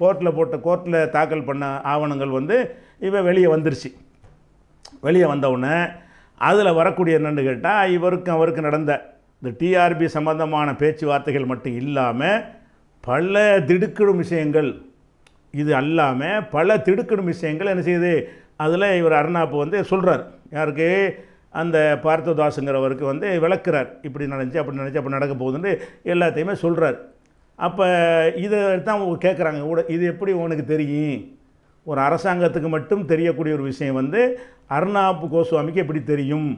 கோர்ட்டில் போட்ட கோர்ட்டில் தாக்கல் பண்ண ஆவணங்கள் வந்து இவன் வெளியே வந்துருச்சு. வெளியே வந்தவுடனே அதில் வரக்கூடிய என்னன்னு கேட்டால் இவருக்கும் அவருக்கு நடந்த இந்த டிஆர்பி சம்பந்தமான பேச்சுவார்த்தைகள் மட்டும் இல்லாமல் பல திடுக்கிடும் விஷயங்கள் இது அல்லாமல் பல திடுக்கிடும் விஷயங்கள் என்ன செய்யுது அதில் இவர் அருணாப்பு வந்து சொல்கிறார் யாருக்கு? அந்த பார்த்ததாசுங்கிறவருக்கு வந்து விளக்குறார். இப்படி நடந்துச்சு அப்படி நினச்சி அப்படி நடக்க போகுதுன்னு எல்லாத்தையுமே சொல்கிறார் அப்போ இதை தான் கேட்குறாங்க கூட இது எப்படி உனக்கு தெரியும்? ஒரு அரசாங்கத்துக்கு மட்டும் தெரியக்கூடிய ஒரு விஷயம் வந்து அர்ணாப் கோஸ்வாமிக்கு எப்படி தெரியும்?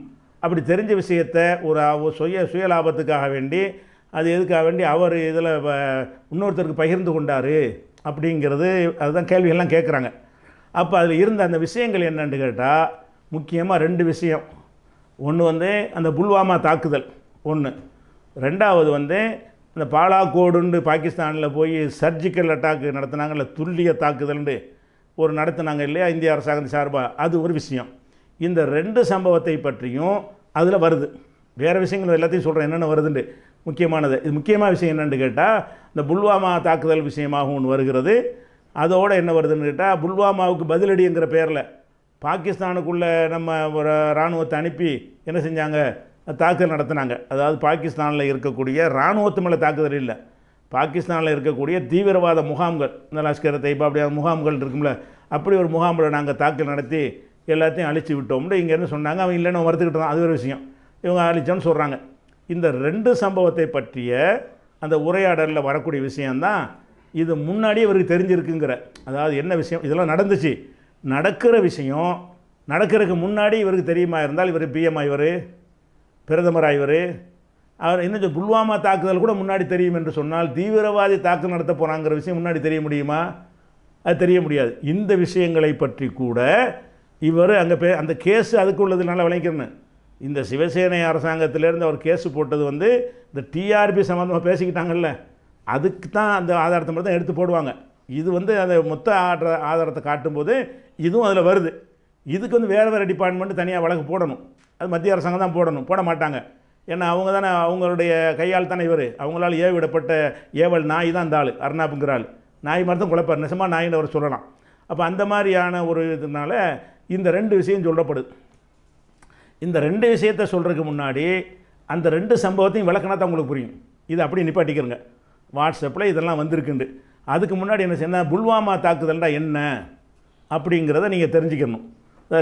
அப்படி தெரிஞ்ச விஷயத்தை ஒரு சுய சுய லாபத்துக்காக வேண்டி அது எதுக்காக வேண்டி அவர் இதில் இன்னொருத்தருக்கு பகிர்ந்து கொண்டார் அப்படிங்கிறது அதுதான் கேள்வியெல்லாம் கேட்குறாங்க அப்போ அதில் இருந்த அந்த விஷயங்கள் என்னென்னு கேட்டால் முக்கியமாக ரெண்டு விஷயம். ஒன்று வந்து அந்த புல்வாமா தாக்குதல். ஒன்று ரெண்டாவது வந்து அந்த பாலாக்கோடுண்டு பாகிஸ்தானில் போய் சர்ஜிக்கல் அட்டாக்கு நடத்துனாங்கல்ல துல்லிய தாக்குதல்ண்டு ஒரு நடத்துனாங்க இல்லையா இந்திய அரசாங்கம் சார்பாக அது ஒரு விஷயம். இந்த ரெண்டு சம்பவத்தை பற்றியும் அதில் வருது. வேறு விஷயங்கள் எல்லாத்தையும் சொல்கிறேன் என்னென்ன வருதுண்டு? முக்கியமானது. இது முக்கியமான விஷயம் என்னென்னு கேட்டால் இந்த புல்வாமா தாக்குதல் விஷயமாகவும் ஒன்று வருகிறது. அதோட என்ன வருதுன்னு கேட்டால் புல்வாமாவுக்கு பதிலடிங்கிற பேரில் பாகிஸ்தானுக்குள்ளே நம்ம ஒரு இராணுவத்தை அனுப்பி என்ன செஞ்சாங்க? தாக்குதல் நடத்தினாங்க. அதாவது பாகிஸ்தானில் இருக்கக்கூடிய இராணுவத்து மேலே தாக்குதல் இல்லை. பாகிஸ்தானில் இருக்கக்கூடிய தீவிரவாத முகாம்கள் இந்த லஷ்கர் தைப்பா அப்படியே முகாம்கள் இருக்கும்ல அப்படி ஒரு முகாமில் நாங்கள் தாக்குதல் நடத்தி எல்லாத்தையும் அழிச்சு விட்டோம்னு இங்கேருந்து சொன்னாங்க. அவன் இல்லைன்னு மறுத்துக்கிட்டு தான் அது ஒரு விஷயம். இவங்க அழிச்சோன்னு சொல்கிறாங்க இந்த ரெண்டு சம்பவத்தை பற்றிய அந்த உரையாடலில் வரக்கூடிய விஷயந்தான் இது முன்னாடியே இவருக்கு தெரிஞ்சிருக்குங்கிற. அதாவது என்ன விஷயம்? இதெல்லாம் நடந்துச்சு. நடக்கிற விஷயம் நடக்கிறதுக்கு முன்னாடி இவருக்கு தெரியுமா இருந்தால் இவர் பிஎம் இவர்? பிரதமர் இவர் அவர் இன்னும் சொல்~ புல்வாமா தாக்குதல் கூட முன்னாடி தெரியும் என்று சொன்னால் தீவிரவாதி தாக்குதல் நடத்த போகிறாங்கிற விஷயம் முன்னாடி தெரிய முடியுமா? அது தெரிய முடியாது. இந்த விஷயங்களை பற்றி கூட இவர் அங்கே பே அந்த கேஸு அதுக்கு உள்ளது நல்லா விளைக்கணும் இந்த சிவசேனை அரசாங்கத்திலேருந்து அவர் கேஸு போட்டது வந்து இந்த டிஆர்பி சம்மந்தமாக பேசிக்கிட்டாங்கல்ல அதுக்கு தான் அந்த ஆதாரத்தை மட்டும் தான் எடுத்து போடுவாங்க. இது வந்து அந்த மொத்த ஆடுற ஆதாரத்தை காட்டும்போது இதுவும் அதில் வருது. இதுக்கு வந்து வேறு வேறு டிபார்ட்மெண்ட்டு தனியாக வழக்கு போடணும். அது மத்திய அரசாங்கம் தான் போடணும். போட மாட்டாங்க. ஏன்னா அவங்க தானே அவங்களுடைய கையால் தானே இவர். அவங்களால் ஏவிடப்பட்ட ஏவல் நாய் தான் இந்த ஆள் அர்ணாப்புங்கிற ஆள். நாய் மாதிரி தான் குழப்பார். நிஜமாக நாயின்னு அவர் சொல்லலாம். அப்போ அந்த மாதிரியான ஒரு இதனால் இந்த ரெண்டு விஷயம் சொல்லப்படுது. இந்த ரெண்டு விஷயத்தை சொல்கிறதுக்கு முன்னாடி அந்த ரெண்டு சம்பவத்தையும் விளக்கினா தான் உங்களுக்கு புரியும். இது அப்படி நிப்பாட்டிக்கிறங்க. வாட்ஸ்அப்பில் இதெல்லாம் வந்திருக்குண்டு. அதுக்கு முன்னாடி என்ன செய்யணும் புல்வாமா தாக்குதல்டா என்ன அப்படிங்கிறத நீங்கள் தெரிஞ்சுக்கணும்.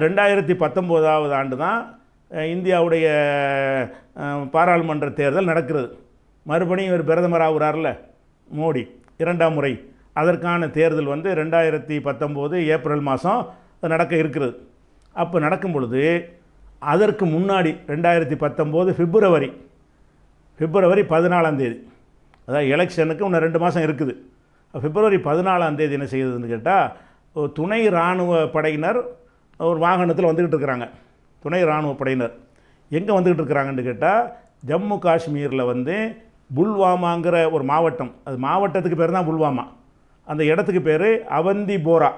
ரெண்டாயிரத்தி பத்தொம்போதாவது ஆண்டு தான் இந்தியாவுடைய பாராளுமன்ற தேர்தல் நடக்கிறது. மறுபடியும் இவர் பிரதமர் ஆகுறார்ல மோடி இரண்டாம் முறை. அதற்கான தேர்தல் வந்து ரெண்டாயிரத்தி பத்தொம்போது ஏப்ரல் மாதம் நடக்க இருக்கிறது. அப்போ நடக்கும் பொழுது அதற்கு முன்னாடி ரெண்டாயிரத்தி பத்தொம்போது பிப்ரவரி பிப்ரவரி பதினாலாம் தேதி. அதாவது எலெக்ஷனுக்கு இன்னும் ரெண்டு மாதம் இருக்குது. பிப்ரவரி பதினாலாம் தேதி என்ன செய்யுதுன்னு கேட்டால் துணை இராணுவ படையினர் ஒரு வாகனத்தில் வந்துக்கிட்டு இருக்கிறாங்க. துணை இராணுவ படையினர் எங்கே வந்துக்கிட்டு இருக்கிறாங்கன்னு கேட்டால் ஜம்மு காஷ்மீரில் வந்து புல்வாமாங்கிற ஒரு மாவட்டம். அது மாவட்டத்துக்கு பேர் தான் புல்வாமா. அந்த இடத்துக்கு பேர் அவந்தி போரா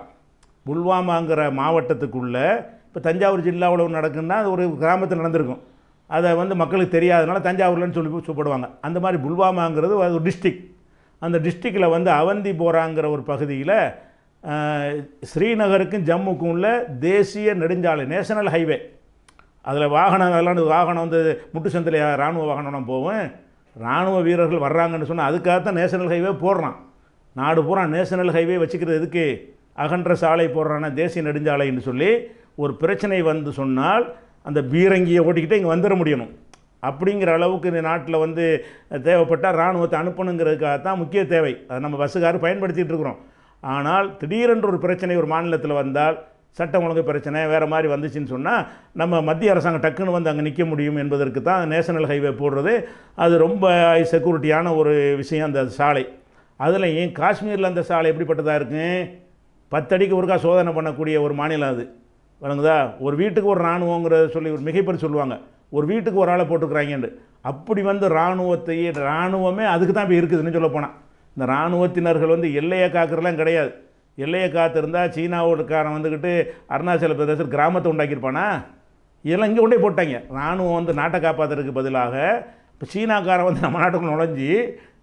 புல்வாமாங்கிற மாவட்டத்துக்குள்ளே இப்போ தஞ்சாவூர் ஜில்லாவில் ஒன்று நடக்குன்னா அது ஒரு கிராமத்தில் நடந்திருக்கும். அதை வந்து மக்களுக்கு தெரியாதனால தஞ்சாவூர்லன்னு சொல்லி சொல்லப்படுவாங்க அந்த மாதிரி புல்வாமாங்கிறது ஒரு டிஸ்ட்ரிக். அந்த டிஸ்ட்ரிக்டில் வந்து அவந்தி போராங்கிற ஒரு பகுதியில் ஸ்ரீநகருக்கும் ஜம்முக்கும் உள்ள தேசிய நெடுஞ்சாலை நேஷனல் ஹைவே. அதில் வாகனம் அதெல்லாம் வாகனம் வந்து முட்டு சந்தில் இராணுவ வாகனம் போகும் இராணுவ வீரர்கள் வர்றாங்கன்னு சொன்னால் அதுக்காக தான் நேஷனல் ஹைவே போடுறான். நாடு பூரா நேஷனல் ஹைவே வச்சுக்கிறது எதுக்கு? அகன்ற சாலை போடுறான தேசிய நெடுஞ்சாலைன்னு சொல்லி ஒரு பிரச்சனை வந்து சொன்னால் அந்த பீரங்கியை ஓட்டிக்கிட்டு இங்கே வந்துட முடியணும். அப்படிங்கிற அளவுக்கு இந்த நாட்டில் வந்து தேவைப்பட்டால் இராணுவத்தை அனுப்பணுங்கிறதுக்காக தான் முக்கிய தேவை. அதை நம்ம பஸ்ஸுக்காரர் பயன்படுத்திகிட்டு இருக்கிறோம். ஆனால் திடீரென்று ஒரு பிரச்சனை ஒரு மாநிலத்தில் வந்தால் சட்டம் ஒழுங்கு பிரச்சனை வேறு மாதிரி வந்துச்சுன்னு சொன்னால் நம்ம மத்திய அரசாங்கம் டக்குன்னு வந்து அங்கே நிற்க முடியும் என்பதற்கு தான் நேஷனல் ஹைவே போடுறது. அது ரொம்ப செக்யூரிட்டியான ஒரு விஷயம் அந்த சாலை. அதில் ஏன் காஷ்மீரில் அந்த சாலை எப்படிப்பட்டதாக இருக்கு? பத்தடிக்கு ஒருக்கா சோதனை பண்ணக்கூடிய ஒரு மாநிலம் அது. வழங்குதா? ஒரு வீட்டுக்கு ஒரு இராணுவங்கிறத சொல்லி ஒரு மிகைப்படி சொல்லுவாங்க. ஒரு வீட்டுக்கு ஒரு ஆளை போட்டுக்கிறாங்கன்னு அப்படி வந்து இராணுவத்தையே இராணுவமே அதுக்கு தான் இப்போ இருக்குதுன்னு சொல்ல போனால் இந்த இராணுவத்தினர்கள் வந்து எல்லையை காக்கிறலாம் கிடையாது. எல்லையை காத்திருந்தா சீனாவோடக்காரன் வந்துக்கிட்டு அருணாச்சல பிரதேசத்தில் கிராமத்தை உண்டாக்கியிருப்பானா? இதெல்லாம் இங்கே கொண்டே போட்டாங்க. இராணுவம் வந்து நாட்டை காப்பாற்றுறதுக்கு பதிலாக இப்போ சீனாக்காரன் வந்து நம்ம நாட்டுக்குள்ள நுழைஞ்சி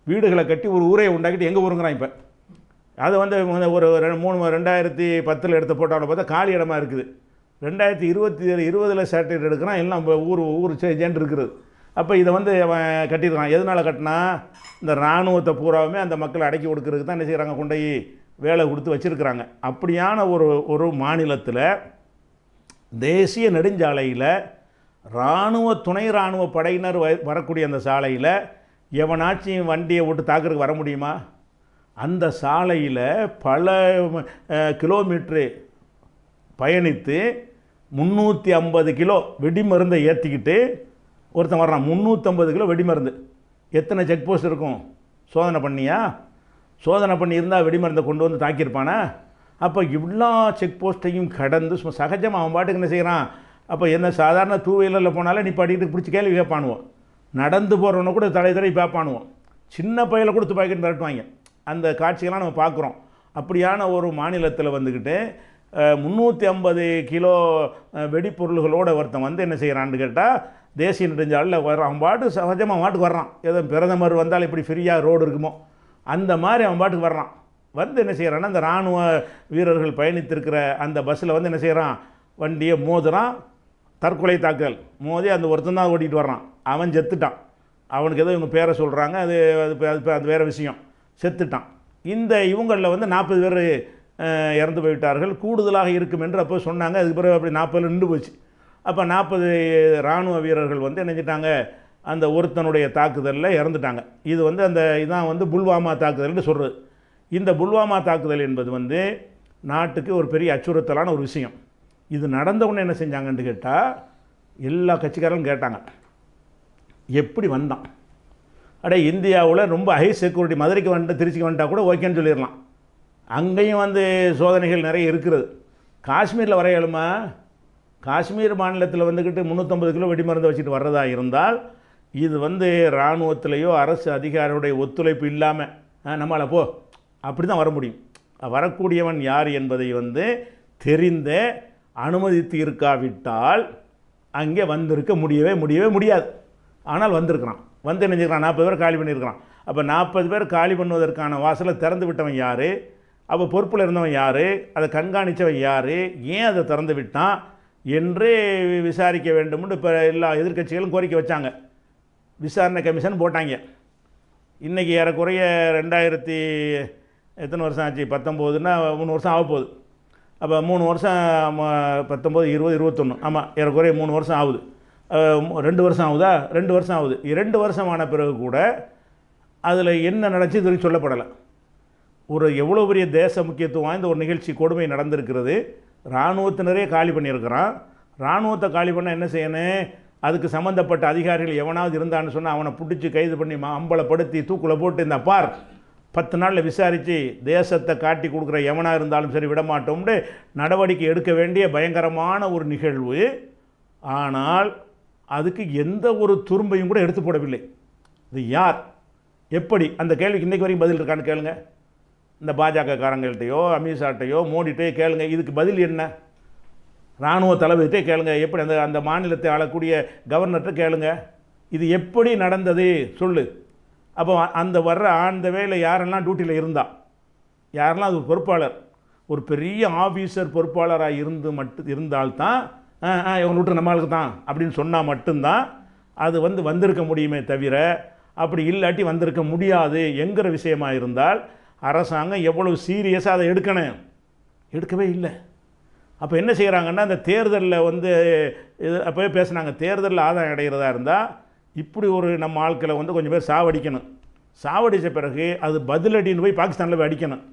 வீடுகளை கட்டி ஒரு ஊரை உண்டாக்கிட்டு எங்கே ஊருங்கிறான் இப்போ. அது வந்து ஒரு ரெண்டு மூணு ரெண்டாயிரத்தி பத்தில் எடுத்த ஃபோட்டோவில் பார்த்தா காலி இடமா இருக்குது. ரெண்டாயிரத்தி இருபத்தி இருபதில் சேட்டலைட் எடுக்கிறான் எல்லாம் இப்போ ஊர் ஊர் சேஞ்சேன்னு இருக்குது. அப்போ இதை வந்து அவன் கட்டியிருக்கான். எதனால் கட்டினா இந்த இராணுவத்தை பூராவுமே அந்த மக்களை அடக்கி கொடுக்கறதுக்கு தான் என்ன செய்கிறாங்க கொண்டு போய் வேலை கொடுத்து வச்சுருக்கிறாங்க. அப்படியான ஒரு ஒரு மாநிலத்தில் தேசிய நெடுஞ்சாலையில் இராணுவ துணை இராணுவ படையினர் வ- வரக்கூடிய அந்த சாலையில் எவனாச்சும் வண்டியை விட்டு தாக்குறதுக்கு வர முடியுமா? அந்த சாலையில் பல கிலோமீட்ரு பயணித்து முந்நூற்றி ஐம்பது கிலோ வெடிமருந்தை ஏற்றிக்கிட்டு ஒருத்தன் வர்றான். முந்நூற்றம்பது கிலோ வெடிமருந்து. எத்தனை செக் போஸ்ட் இருக்கும்? சோதனை பண்ணியா? சோதனை பண்ணியிருந்தால் வெடிமருந்தை கொண்டு வந்து தாக்கியிருப்பானா? அப்போ இவ்வளோ செக் போஸ்ட்டையும் கடந்து சும்மா சகஜமாக அவன் பாட்டுக்கு என்ன செய்கிறான் அப்போ என்ன சாதாரண டூ வீலரில் நீ படிக்கிட்டு பிடிச்சி கேள்வி கேட்பானுவோம் நடந்து போகிறவனை கூட தலை தலை பார்ப்பானுவோம் சின்ன பையில கூட துப்பாக்கி மிரட்டுவாங்க. அந்த காட்சிகள்லாம் நம்ம பார்க்குறோம். அப்படியான ஒரு மாநிலத்தில் வந்துக்கிட்டு முந்நூற்றி ஐம்பது கிலோ அஹ், வெடிப்பொருள்களோட ஒருத்தன் வந்து என்ன செய்கிறான்னு கேட்டால் தேசிய நெடுஞ்சாலில் வர்றான். அவன் பாட்டு சகஜமாக மாட்டுக்கு பாட்டுக்கு வர்றான். ஏதோ பிரதமர் வந்தால் இப்படி ஃப்ரீயாக ரோடு இருக்குமோ? அந்த மாதிரி அவன் பாட்டுக்கு வர்றான். வந்து என்ன செய்கிறான்னா அந்த இராணுவ வீரர்கள் பயணித்திருக்கிற அந்த பஸ்ஸில் வந்து என்ன செய்கிறான் வண்டியை மோதுறான். தற்கொலை தாக்குதல். மோதி அந்த ஒருத்தன் தான் ஓட்டிகிட்டு வர்றான். அவன் செத்துட்டான். அவனுக்கு ஏதோ இவங்க பேரை சொல்கிறாங்க அது அது அது அது வேறு விஷயம். செத்துட்டான். இந்த இவங்களில் வந்து நாற்பது பேர் இறந்து போய்விட்டார்கள். கூடுதலாக இருக்கும் என்று அப்போ சொன்னாங்க. அதுக்கு பிறகு அப்படி நாற்பது நின்று போச்சு. அப்போ நாற்பது இராணுவ வீரர்கள் வந்து என்ன செஞ்சிட்டாங்க? அந்த ஒருத்தனுடைய தாக்குதலில் இறந்துட்டாங்க. இது வந்து அந்த இதான் வந்து புல்வாமா தாக்குதல்னு சொல்கிறது இந்த புல்வாமா தாக்குதல் என்பது வந்து நாட்டுக்கு ஒரு பெரிய அச்சுறுத்தலான ஒரு விஷயம். இது நடந்தவுடனே என்ன செஞ்சாங்கன்னு கேட்டால் எல்லா கட்சிக்காரரும் கேட்டாங்க. எப்படி வந்தான்? அடே இந்தியாவில் ரொம்ப ஹை செக்யூரிட்டி மதுரைக்கு வந்துட்டு திருச்சிக்கு வந்துட்டா கூட ஓகேன்னு சொல்லிடலாம். அங்கேயும் வந்து சோதனைகள் நிறைய இருக்கிறது. காஷ்மீரில் வரையலுமா காஷ்மீர் மாநிலத்தில் வந்துக்கிட்டு முந்நூற்றம்பது கிலோ வெடிமருந்து வச்சுட்டு வர்றதா இருந்தால் இது வந்து இராணுவத்திலேயோ அரசு அதிகாரியுடைய ஒத்துழைப்பு இல்லாமல் நம்மளை போ அப்படி தான் வர முடியும். வரக்கூடியவன் யார் என்பதை வந்து தெரிந்த அனுமதித்து இருக்காவிட்டால் அங்கே வந்திருக்க முடியவே முடியவே முடியாது. ஆனால் வந்திருக்கிறான். வந்து நினைஞ்சிருக்கிறான் நாற்பது பேர் காலி பண்ணியிருக்கிறான். அப்போ நாற்பது பேர் காலி பண்ணுவதற்கான வாசலை திறந்து விட்டவன் யார்? அப்போ பொறுப்பில் இருந்தவன் யார்? அதை கண்காணித்தவன் யார்? ஏன் அதை திறந்து விட்டான்? என்று விசாரிக்க வேண்டும் இப்போ எல்லா எதிர்க்கட்சிகளும் கோரிக்கை வச்சாங்க. விசாரணை கமிஷன் போட்டாங்க. இன்றைக்கி ஏறக்குறைய ரெண்டாயிரத்தி எத்தனை வருஷம் ஆச்சு? பத்தொம்போதுன்னா மூணு வருஷம் ஆக போகுது. அப்போ மூணு வருஷம் ம- பத்தொம்போது இருபது இருபத்தொன்று ஆமாம் ஏறக்குறைய மூணு வருஷம் ஆகுது. ரெண்டு வருஷம் ஆகுதா? ரெண்டு வருஷம் ஆகுது. இரண்டு வருஷம் ஆன பிறகு கூட அதில் என்ன நடந்துச்சு இது வரைக்கும் சொல்லப்படலை. ஒரு எவ்வளோ பெரிய தேச முக்கியத்துவம் வாய்ந்த ஒரு நிகழ்ச்சி கொடுமை நடந்திருக்கிறது. இராணுவத்தினரே காலி பண்ணியிருக்கிறான். இராணுவத்தை காலி பண்ணால் என்ன செய்யணும்? அதுக்கு சம்மந்தப்பட்ட அதிகாரிகள் எவனாவது இருந்தான்னு சொன்னால் அவனை பிடிச்சி கைது பண்ணி அம்பலப்படுத்தி தூக்குல போட்டு இந்த பார். பத்து நாளில் விசாரித்து தேசத்தை காட்டி கொடுக்குற எவனாக இருந்தாலும் சரி விடமாட்டோம்னு நடவடிக்கை எடுக்க வேண்டிய பயங்கரமான ஒரு நிகழ்வு. ஆனால் அதுக்கு எந்த ஒரு துரும்பையும் கூட எடுத்து போடவில்லை. இது யார்? எப்படி? அந்த கேள்விக்கு இன்றைக்கு வரைக்கும் பதில் இருக்கான்னு கேளுங்க. இந்த பாஜக காரங்கள்ட்டையோ அமித்ஷாட்டையோ மோடிட்டையோ கேளுங்க. இதுக்கு பதில் என்ன? இராணுவ தளபதிட்டே கேளுங்க. எப்படி அந்த அந்த மாநிலத்தை ஆளக்கூடிய கவர்னர்கிட்ட கேளுங்க. இது எப்படி நடந்தது சொல்லு. அப்போ அந்த வர்ற அந்த வேலை யாரெல்லாம் டியூட்டியில் இருந்தா? யாரெல்லாம் அது ஒரு பொறுப்பாளர்? ஒரு பெரிய ஆஃபீஸர் பொறுப்பாளராக இருந்து மட்டும் இருந்தால்தான் ஆ ஆ இவங்க விட்டு நம்மளுக்கு தான் அப்படின்னு சொன்னால் மட்டும்தான் அது வந்து வந்திருக்க முடியுமே தவிர அப்படி இல்லாட்டி வந்திருக்க முடியாது என்கிற விஷயமாக இருந்தால் அரசாங்கம் எவ்வளவு சீரியஸாக அதை எடுக்கணும். எடுக்கவே இல்லை. அப்போ என்ன செய்கிறாங்கன்னா அந்த தேர்தலில் வந்து இது அப்போவே பேசுனாங்க தேர்தலில் ஆதாயம் அடைகிறதா இருந்தால் இப்படி ஒரு நம்ம ஆட்களை வந்து கொஞ்சம் பேர் சாவடிக்கணும். சாவடித்த பிறகு அது பதிலடின்னு போய் பாகிஸ்தானில் போய் அடிக்கணும்.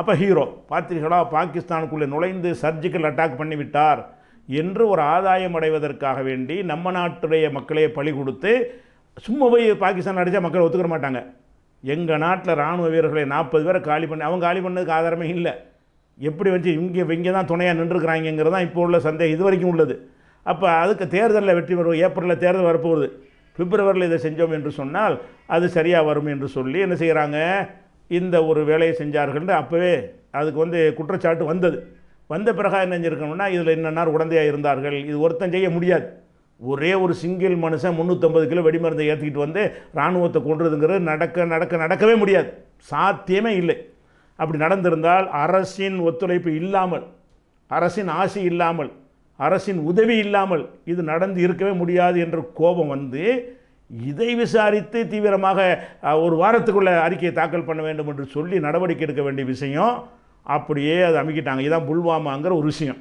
அப்போ ஹீரோ பார்த்தீர்களா பாகிஸ்தானுக்குள்ளே நுழைந்து சர்ஜிக்கல் அட்டாக் பண்ணிவிட்டார் என்று ஒரு ஆதாயம் அடைவதற்காக வேண்டி நம்ம நாட்டுடைய மக்களே பழி கொடுத்து சும்மா போய் பாகிஸ்தான் அடித்தா மக்கள் ஒத்துக்கிற மாட்டாங்க. எங்கள் நாட்டில் இராணுவ வீரர்களை நாற்பது பேரை காலி பண்ணி அவங்க காலி பண்ணதுக்கு ஆதாரமே இல்லை. எப்படி வச்சு இங்கே இங்கே தான் துணையாக நின்றுக்கிறாங்கிறது தான் இப்போ உள்ள சந்தேகம். இது வரைக்கும் உள்ளது. அப்போ அதுக்கு தேர்தலில் வெற்றி பெறுவோம். ஏப்ரலில் தேர்தல் வரப்போகுது. பிப்ரவரியில் இதை செஞ்சோம் என்று சொன்னால் அது சரியாக வரும் என்று சொல்லி என்ன செய்கிறாங்க? இந்த ஒரு வேலையை செஞ்சார்கள்னு அப்போவே அதுக்கு வந்து குற்றச்சாட்டு வந்தது. வந்த பிறகு என்ன செஞ்சிருக்கணும்னா இதில் என்னென்னார் உடந்தையாக இருந்தார்கள். இது ஒருத்தன் செய்ய முடியாது. ஒரே ஒரு சிங்கிள் மனுஷன் முந்நூற்றம்பது கிலோ வெடிமருந்தை ஏற்றிக்கிட்டு வந்து இராணுவத்தை கொண்டுறதுங்கிறது நடக்க நடக்க நடக்கவே முடியாது. சாத்தியமே இல்லை. அப்படி நடந்திருந்தால் அரசின் ஒத்துழைப்பு இல்லாமல் அரசின் ஆசி இல்லாமல் அரசின் உதவி இல்லாமல் இது நடந்து இருக்கவே முடியாது என்ற கோபம் வந்து இதை விசாரித்து தீவிரமாக ஒரு வாரத்துக்குள்ள அறிக்கையை தாக்கல் பண்ண வேண்டும் என்று சொல்லி நடவடிக்கை எடுக்க வேண்டிய விஷயம் அப்படியே அதை அமைக்கிட்டாங்க. இதுதான் புல்வாமாங்கிற ஒரு விஷயம்.